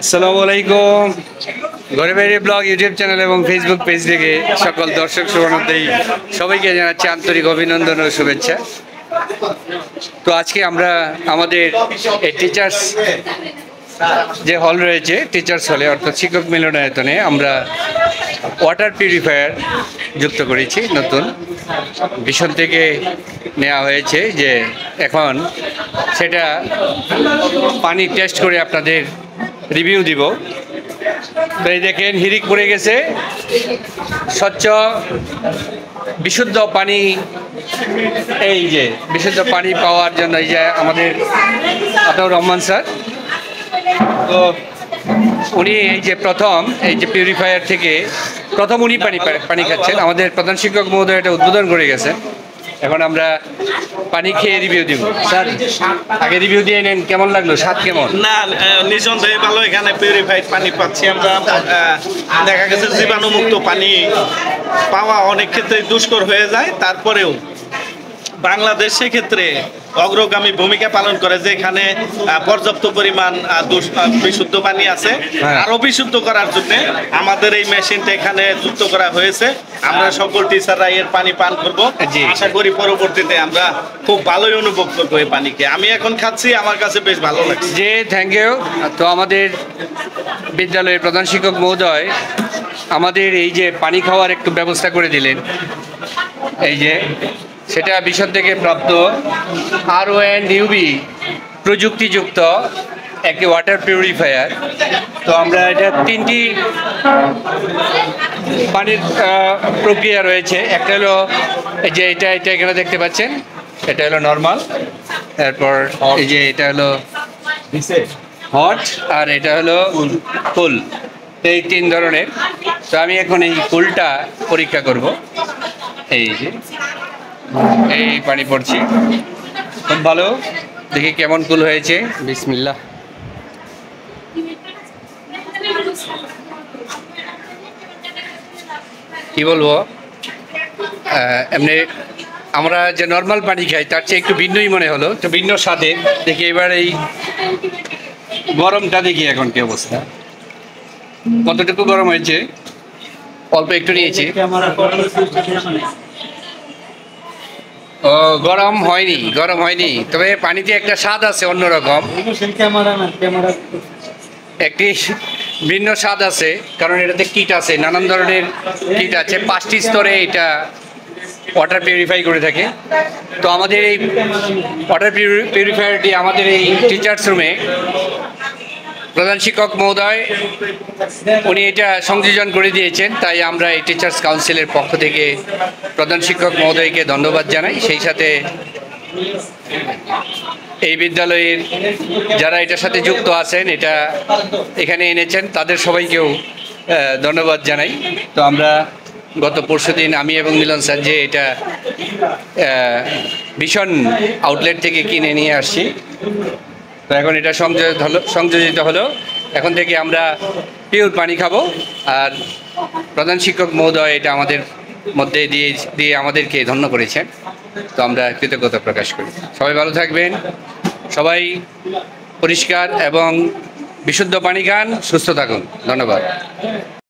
আসসালামু আলাইকুম। ঘরে বাইরে ব্লগ, ইউটিউব চ্যানেল এবং ফেসবুক পেজ থেকে সকল দর্শক শুভানুদ্দেই সবাইকে জানাচ্ছি আন্তরিক অভিনন্দন ও শুভেচ্ছা। তো আজকে আমরা আমাদের টিচার্স যে হল রয়েছে টিচার্স হলে অর্থাৎ শিক্ষক মিলনায়তনে আমরা ওয়াটার পিউরিফায়ার যুক্ত করেছি, নতুন। ভীষণ থেকে নেওয়া হয়েছে যে এখন সেটা পানি টেস্ট করে আপনাদের রিভিউ দিব। এই দেখেন, হিরিক পড়ে গেছে। স্বচ্ছ, বিশুদ্ধ পানি, এই যে, বিশুদ্ধ পানি পাওয়ার জন্য এই যে আমাদের আতাউর রহমান স্যার। তো উনি এই যে প্রথম, এই যে পিউরিফায়ার থেকে প্রথম উনি পানি পানি খাচ্ছেন। আমাদের প্রধান শিক্ষক মহোদয় এটা উদ্বোধন করে গেছেন। এখন আমরা পানি খেয়ে রিভিউ দিব। স্যার আগে রিভিউ দিয়ে নেন কেমন লাগল? স্বাদ কেমন? না নিঃসন্দেহে ভালো এখানে পিউরিফাইড পানি পাচ্ছি আমরা। দেখা গেছে জীবাণুমুক্ত পানি পাওয়া অনেক ক্ষেত্রে দুষ্কর হয়ে যায় তারপরেও বাংলাদেশ সেক্ষেত্রে অগ্রগামী ভূমিকা পালন করে যেখানে আহ, পর্যাপ্ত পরিমাণ বিশুদ্ধ পানি আছে হ্যাঁ। আরও বিশুদ্ধ করার জন্য আমাদের এই মেশিনটা এখানে যুক্ত করা হয়েছে। আমরা সকল টিচাররা এর পানি পান করব। আশা করি পরবর্তীতে আমরা খুব ভালোই অনুভব করব এই পানিকে। আমি এখন খাচ্ছি আমার কাছে বেশ ভালো লাগছে। যে থ্যাংক ইউ তো আমাদের বিদ্যালয়ের প্রধান শিক্ষক মহোদয় আমাদের এই যে পানি খাওয়ার একটু ব্যবস্থা করে দিলেন। এই যে সেটা বিশদ থেকে প্রাপ্ত আর ও অ্যান্ড ইউবি প্রযুক্তিযুক্ত একটি ওয়াটার পিউরিফায়ার তো আমরা এটা তিনটি পানির প্রক্রিয়া রয়েছে। একটা হলো এই যে এটা এটা এখানে দেখতে পাচ্ছেন। এটা হলো নর্মাল তারপর এই যে এটা হলো হট আর এটা হলো ফুল এই তিন ধরনের। তো আমি এখন এই ফুলটা পরীক্ষা করব। এই যে। এই পানি পড়ছি। খুব ভালো। দেখি কেমন কুল হয়েছে। বিসমিল্লাহ। কি বলব? এমনি আমরা যে নর্মাল পানি খাই তার চেয়ে একটু ভিন্নই মনে হলো। তো ভিন্ন স্বাদে। দেখি এবার এই গরমটা দেখি এখন কি অবস্থা। কতটুকু গরম হয়েছে? অল্প একটু নিয়েছি। ও, গরম হয়নি গরম হয়নি। তবে পানিতে একটা স্বাদ আছে অন্যরকম। একটি ভিন্ন স্বাদ আছে, কারণ এটাতে কিট আছে, নানান ধরনের কিট আছে। পাঁচটি স্তরে এটা ওয়াটার পিউরিফাই করে থাকে। তো আমাদের এই ওয়াটার পিউরিফায়ারটি আমাদের এই টিচার্স রুমে প্রধান শিক্ষক মহোদয়, উনি এটা সংযোজন করে দিয়েছেন, তাই আমরা এই টিচার্স কাউন্সিলের পক্ষ থেকে প্রধান শিক্ষক মহোদয়কে ধন্যবাদ জানাই। সেই সাথে এই বিদ্যালয়ের যারা এটার সাথে যুক্ত আছেন, এটা এখানে এনেছেন, তাদের সবাইকেও ধন্যবাদ জানাই। তো আমরা গত পরশুদিন আমি এবং মিলন স্যার যে এটা ভীষণ আউটলেট থেকে কিনে নিয়ে আসছি। তো এখন এটা সংযোজিত হলো সংযোজিত হলো। এখন থেকে আমরা পিওর পানি খাব। আর প্রধান শিক্ষক মহোদয় এটা আমাদের মধ্যে দিয়ে দিয়ে আমাদেরকে ধন্য করেছেন। তো আমরা কৃতজ্ঞতা প্রকাশ করি। সবাই ভালো থাকবেন। সবাই পরিষ্কার এবং বিশুদ্ধ পানি খান, সুস্থ থাকুন। ধন্যবাদ।